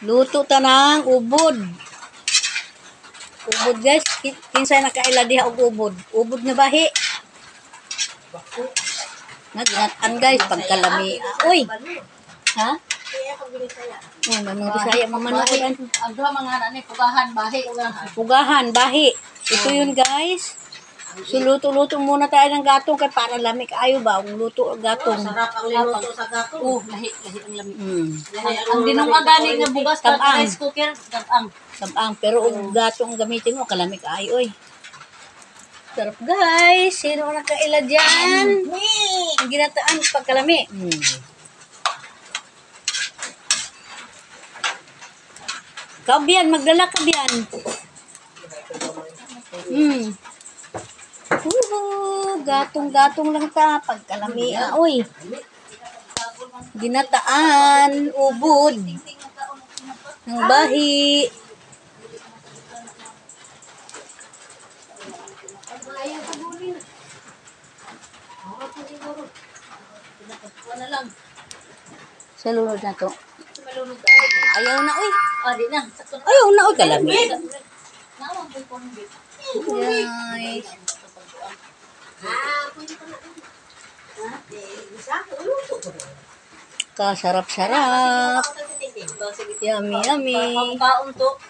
Luto ta ng ubod. Ubod guys. Kin- Kinsay nakaila diha og ubod. Ubod na bahi. Naginatan guys pagkalami. Uy. Ha? Oh, mga bisaya mamanood. Ang mga ni pugahan bahi. Pugahan, bahi. Ito yun guys. So luto-luto muna tayo ng gatong kay para lamig ayo ba ang luto ang gatong. Sarap ang niluto sa gato. Oh, lahi lahi ang lami. Hmm. Ang dinunga gani nga bugas ka Tabang. rice cooker, tabang. Sabang pero og gatong gamitin mo kalamig ayo oy. Sarap guys. Sino ang nakaila dyan? Ang ginataan pagkalami. Hmm. Kabiyan, magdala ka biyan. Hmm. Gatong-gatong lang ta pagkalami. Ah, oy. Ginataan, ubod. Ng bahi. Sa lunod na to. Ayaw na, na. Ayaw na, oy, kalami. Nawang po kong bit. Guys. Kasarap-sarap. Yummy, yummy. Pangka untuk